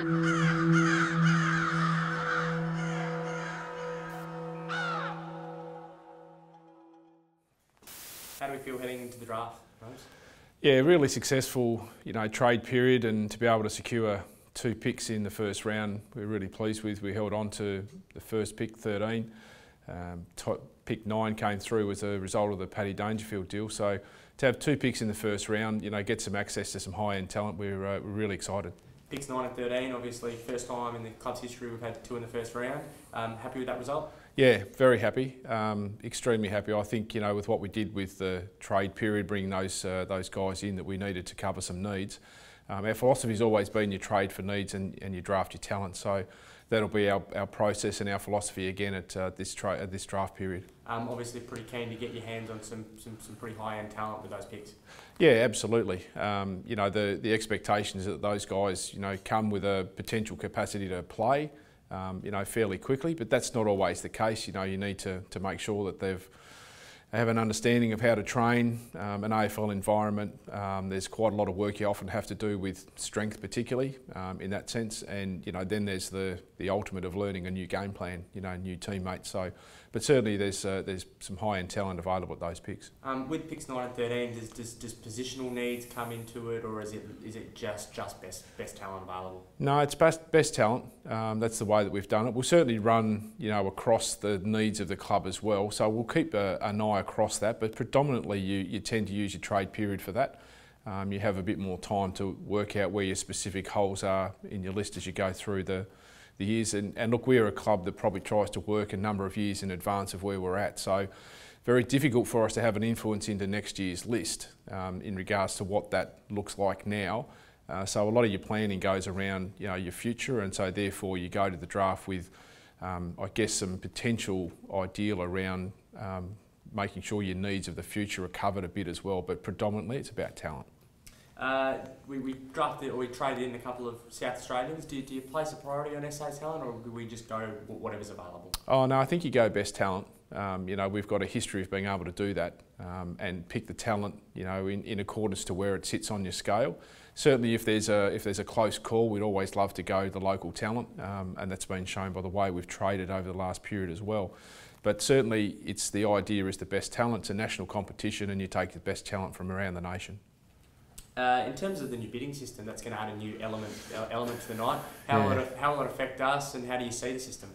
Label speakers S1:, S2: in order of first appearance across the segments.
S1: How do we feel heading into the draft, Rose?
S2: Yeah, really successful, you know, trade period, and to be able to secure two picks in the first round, we're really pleased with. We held on to the first pick, 13. Um, top, pick nine came through as a result of the Paddy Dangerfield deal. So to have two picks in the first round, you know, get some access to some high-end talent, we're, uh, we're really excited.
S1: Picks 9 and 13, obviously, first time in the club's history we've had two in the first round. Um, happy with that result?
S2: Yeah, very happy, um, extremely happy. I think you know with what we did with the trade period, bringing those uh, those guys in that we needed to cover some needs. Um, our philosophy has always been you trade for needs and, and you draft your talent. So that'll be our, our process and our philosophy again at uh, this tra- at this draft period.
S1: Um, obviously, pretty keen to get your hands on some some, some pretty high end talent with those picks.
S2: Yeah, absolutely. Um, you know the the expectation is that those guys you know come with a potential capacity to play um, you know, fairly quickly, but that's not always the case. You know, you need to, to make sure that they've have an understanding of how to train um, an AFL environment. Um, there's quite a lot of work you often have to do with strength, particularly um, in that sense. And you know, then there's the the ultimate of learning a new game plan. You know, new teammates. So, but certainly there's uh, there's some high end talent available at those picks.
S1: Um, with picks nine and thirteen, does, does does positional needs come into it, or is it is it just just best best talent available?
S2: No, it's best best talent. Um, that's the way that we've done it. We'll certainly run you know across the needs of the club as well. So we'll keep a, an eye across that, but predominantly you, you tend to use your trade period for that. Um, you have a bit more time to work out where your specific holes are in your list as you go through the, the years. And, and look, we're a club that probably tries to work a number of years in advance of where we're at. So very difficult for us to have an influence into next year's list um, in regards to what that looks like now. Uh, so a lot of your planning goes around you know, your future and so therefore you go to the draft with um, I guess some potential ideal around um, making sure your needs of the future are covered a bit as well, but predominantly it's about talent.
S1: Uh, we, we drafted or we traded in a couple of South Australians. Do, do you place a priority on SA talent or do we just go whatever's available?
S2: Oh no, I think you go best talent. Um, you know, we've got a history of being able to do that um, and pick the talent, you know, in, in accordance to where it sits on your scale. Certainly, if there's a if there's a close call, we'd always love to go the local talent, um, and that's been shown by the way we've traded over the last period as well. But certainly, it's the idea is the best talent. It's a national competition, and you take the best talent from around the nation.
S1: Uh, in terms of the new bidding system, that's going to add a new element uh, element to the night. How, yeah. will it, how will it affect us, and how do you see the system?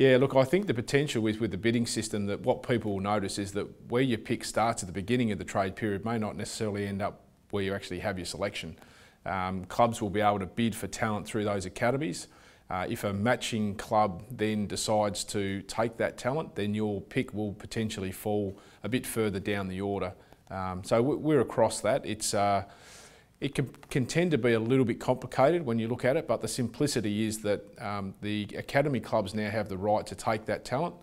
S2: Yeah, look, I think the potential is with the bidding system that what people will notice is that where your pick starts at the beginning of the trade period may not necessarily end up where you actually have your selection. Um, clubs will be able to bid for talent through those academies. Uh, if a matching club then decides to take that talent, then your pick will potentially fall a bit further down the order. Um, so we're across that. It's uh, it can, can, tend to be a little bit complicated when you look at it, but the simplicity is that um, the academy clubs now have the right to take that talent.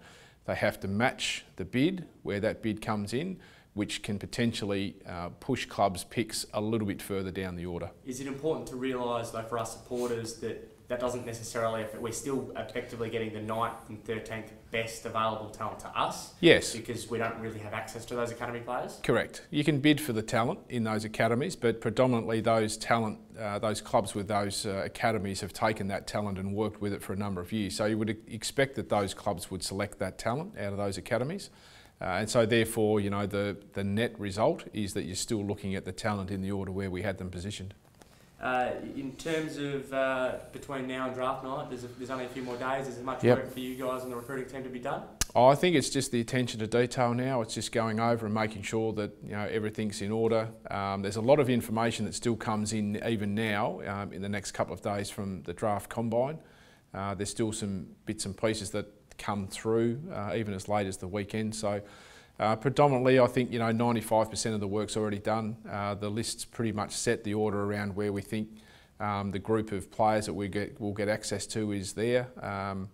S2: They have to match the bid where that bid comes in, which can potentially uh, push clubs' picks a little bit further down the order.
S1: Is it important to realise, though, for us supporters that that doesn't necessarily affect, we're still effectively getting the 9th and 13th best available talent to us.
S2: Yes.
S1: Because we don't really have access to those academy players.
S2: Correct. You can bid for the talent in those academies, but predominantly those talent, uh, those clubs with those uh, academies have taken that talent and worked with it for a number of years. So you would expect that those clubs would select that talent out of those academies. Uh, and so therefore, you know, the, the net result is that you're still looking at the talent in the order where we had them positioned.
S1: Uh, in terms of uh, between now and draft night, there's, a, there's only a few more days. Is there much yep. work for you guys and the recruiting team to be done?
S2: Oh, I think it's just the attention to detail now. It's just going over and making sure that you know everything's in order. Um, there's a lot of information that still comes in even now um, in the next couple of days from the draft combine. Uh, there's still some bits and pieces that come through uh, even as late as the weekend. So uh, predominantly, I think you know 95% of the work's already done. Uh, the list's pretty much set the order around where we think um, the group of players that we get will get access to is there. Um,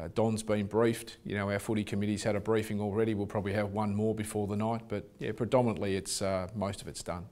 S2: uh, Don's been briefed. You know, our footy committee's had a briefing already. We'll probably have one more before the night, but yeah, predominantly, it's uh, most of it's done.